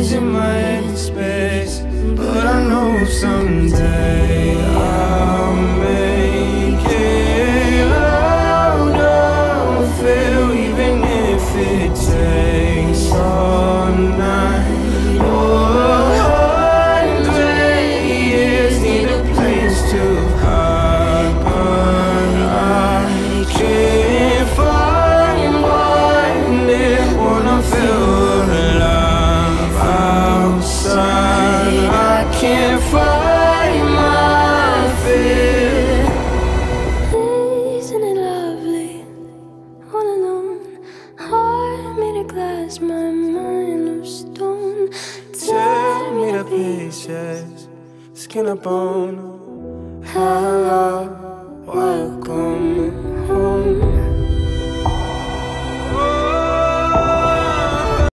in my space, but I know someday. has my mind of stone. Tear me to pieces, skin a bone. Hello, world.